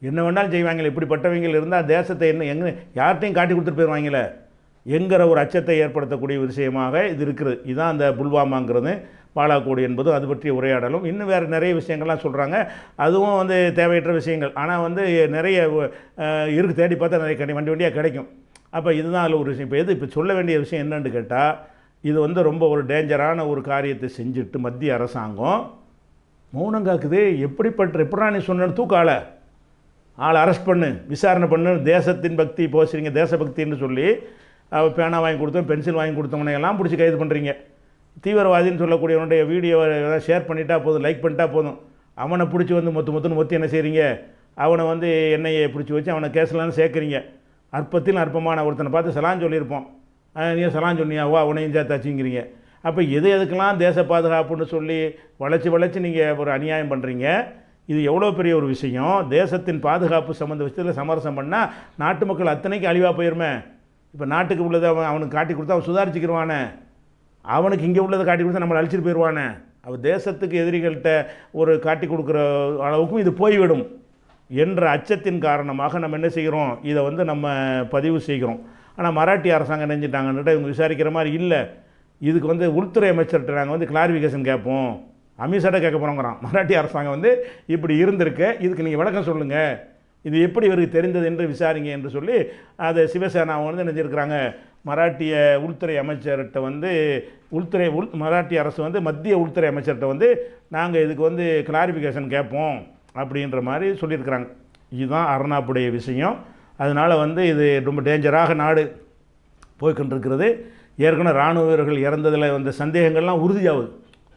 என்ன வேணாலும் செய்வாங்களே. இப்படிப்பட்டவங்க இருந்தால் தேசத்தை என்ன எங்கே யார்கிட்டையும் காட்டி கொடுத்துட்டு போயிடுவாங்களே என்கிற ஒரு அச்சத்தை ஏற்படுத்தக்கூடிய விஷயமாக இது இருக்குது இதுதான் அந்த புல்வாமாங்கிறது. பாலாக்கோடு என்பதும் அது பற்றிய உரையாடலும். இன்னும் வேறு நிறைய விஷயங்கள்லாம் சொல்கிறாங்க அதுவும் வந்து தேவையற்ற விஷயங்கள். ஆனால் வந்து நிறைய இருக்கு. தேடி பார்த்தா நிறைய கிடை வண்டி வண்டியாக கிடைக்கும். அப்போ இதுதான் அதில் ஒரு விஷயம். இப்போ எது இப்போ சொல்ல வேண்டிய விஷயம் என்னன்னு கேட்டால் இது வந்து ரொம்ப ஒரு டேஞ்சரான ஒரு காரியத்தை செஞ்சுட்டு மத்திய அரசாங்கம் மௌனம் காக்குது. எப்படிப்பட்ட எப்படா நீ சொன்ன தூக்கால ஆளை. அரெஸ்ட் பண்ணு விசாரணை பண்ணு தேசத்தின் பக்தி போசுறீங்க தேசபக்தின்னு சொல்லி அவ பேனா வாங்கி கொடுத்தோம் பென்சில் வாங்கி கொடுத்தவனையெல்லாம் பிடிச்சி கைது பண்ணுறீங்க தீவிரவாதின்னு சொல்லக்கூடியவனுடைய வீடியோவை ஏதாவது ஷேர் பண்ணிட்டா போதும் லைக் பண்ணிட்டா போதும். அவனை பிடிச்சி வந்து மொத்த மொத்தன்னு மொத்தி என்ன செய்கிறீங்க அவனை வந்து என்னையை பிடிச்சி வச்சு அவனை கேஸ்லான்னு சேர்க்குறீங்க. அற்பத்தில் அற்பமான ஒருத்தனை பார்த்து சலான் சொல்லியிருப்போம். நீ சலான் சொன்னியா? வா உனையும் சேர்த்தாச்சுங்கிறீங்க அப்போ எது எதுக்கெல்லாம் தேச பாதுகாப்புன்னு சொல்லி வளைச்சி வளைச்சி நீங்கள் ஒரு அநியாயம் பண்ணுறீங்க இது எவ்வளோ பெரிய ஒரு விஷயம். தேசத்தின் பாதுகாப்பு சம்மந்த விஷயத்தில் சமரசம் பண்ணால் நாட்டு மக்கள் அத்தனைக்கு அழிவாக போயிருமே. இப்போ நாட்டுக்கு உள்ளதை அவன் அவனுக்கு காட்டி கொடுத்தா அவன் சுதாரிச்சுக்கிருவானே. அவனுக்கு இங்கே உள்ளதை காட்டி கொடுத்தா நம்மளை அழிச்சிட்டு போயிடுவானே. அவள் தேசத்துக்கு எதிரிகள்கிட்ட ஒரு காட்டி கொடுக்குற அளவுக்கும் இது போய்விடும் என்ற அச்சத்தின் காரணமாக நம்ம என்ன செய்கிறோம்? இதை வந்து நம்ம பதிவு செய்கிறோம். ஆனால் மராட்டி அரசாங்கம் நினைஞ்சிட்டாங்கன்னுட்டு இவங்க விசாரிக்கிற மாதிரி இல்லை. இதுக்கு வந்து உள்துறை அமைச்சர்கிட்ட நாங்கள் வந்து கிளாரிஃபிகேஷன் கேட்போம். அமித்ஷாட்ட கேட்க போகிறோங்கிறான் மராட்டி அரசாங்கம் வந்து இப்படி இருந்திருக்கு. இதுக்கு நீங்கள் விளக்கம் சொல்லுங்கள் இது எப்படி இவருக்கு தெரிந்தது என்று விசாரிங்க என்று சொல்லி அதை சிவசேனா வந்து நினைஞ்சிருக்கிறாங்க மராட்டிய உள்துறை அமைச்சர்கிட்ட வந்து உள்துறை உள் மராட்டிய அரசு வந்து மத்திய உள்துறை அமைச்சர்கிட்ட வந்து நாங்கள் இதுக்கு வந்து கிளாரிஃபிகேஷன் கேட்போம் அப்படின்ற மாதிரி சொல்லியிருக்கிறாங்க. இதுதான் அருணாப்புடைய விஷயம். அதனால் வந்து இது ரொம்ப டேஞ்சராக நாடு போய்கொண்டிருக்கிறது ஏற்கனவே இராணுவ வீரர்கள் இறந்ததில் வந்த சந்தேகங்கள்லாம் உறுதியாகுது.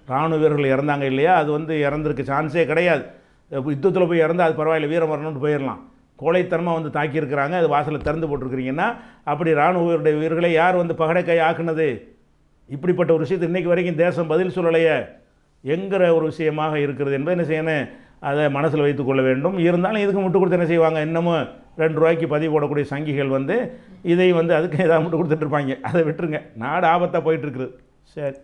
இராணுவ வீரர்கள் இறந்தாங்க இல்லையா? அது வந்து இறந்துருக்கு சான்ஸே கிடையாது. யுத்தத்தில் போய் இறந்தால் அது பரவாயில்ல வீரம் வரணும்னு போயிடலாம். கோழைத்தனமாக வந்து தாக்கியிருக்கிறாங்க அது வாசலில் திறந்து போட்டிருக்கிறீங்கன்னா அப்படி இராணுவருடைய உயிர்களை யார் வந்து பகடைக்கை ஆக்குனது? இப்படிப்பட்ட ஒரு விஷயத்தை இன்றைக்கு வரைக்கும் தேசம் பதில் சொல்லலையே. என்கிற ஒரு விஷயமாக இருக்கிறது என்பதை என்ன செய்யணும்? அதை மனசில் வைத்துக்கொள்ள வேண்டும். இருந்தாலும் இதுக்கு முட்டு கொடுத்து என்ன செய்வாங்க? இன்னமும் ரெண்டு ரூபாய்க்கு பதிவு போடக்கூடிய சங்கிகள் வந்து இதை வந்து அதுக்கு ஏதாவது மட்டும் கொடுத்துட்ருப்பாங்க அதை விட்டுருங்க. நாடு ஆபத்தாக போயிட்டுருக்குது சரி.